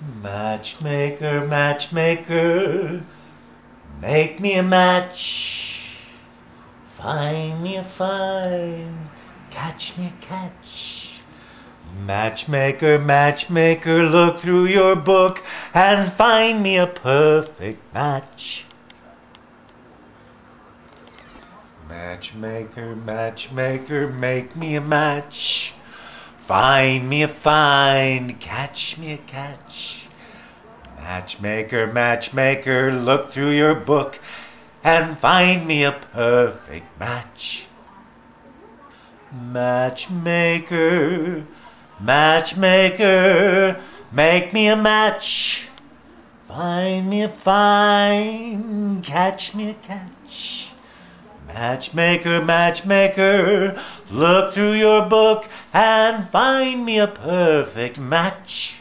Matchmaker, matchmaker, make me a match. Find me a find, catch me a catch. Matchmaker, matchmaker, look through your book and find me a perfect match. Matchmaker, matchmaker, make me a match. Find me a find, catch me a catch. Matchmaker, matchmaker, look through your book and find me a perfect match. Matchmaker, matchmaker, make me a match. Find me a find, catch me a catch. Matchmaker, matchmaker, look through your book and find me a perfect match.